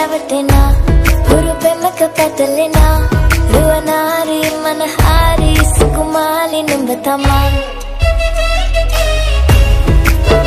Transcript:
දැවටෙනා හුරු පෙමක පැටලෙනා රුවනාරී මනහාරී සුකුමාලි නුඹ තමා